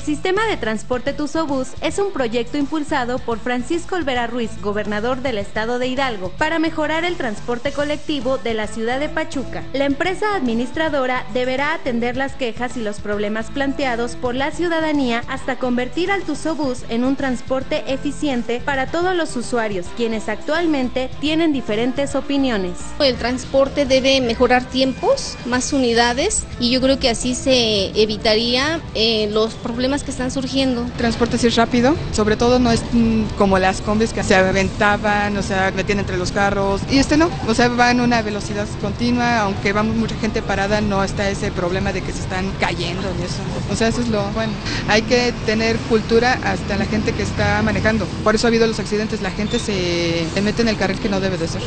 sistema de transporte Tusobús es un proyecto impulsado por Francisco Olvera Ruiz, gobernador del estado de Hidalgo, para mejorar el transporte colectivo de la ciudad de Pachuca. La empresa administradora deberá atender las quejas y los problemas planteados por la ciudadanía hasta convertir al Tusobús en un transporte eficiente para todos los usuarios, quienes actualmente tienen diferentes opiniones. El transporte debe mejorar tiempos, más unidades y yo creo que así se evitaría eh, los problemas que están surgiendo. Transporte sí es rápido, sobre todo no es mm, como las combis que se aventaban, o sea, metían entre los carros y este no, o sea, va en una velocidad continua, aunque vamos mucha gente parada, no está ese problema de que se están cayendo y eso. O sea, eso es lo bueno. Hay que tener cultura hasta la gente que está manejando. Por eso ha habido los accidentes, la gente se mete en el carril que no debe de ser.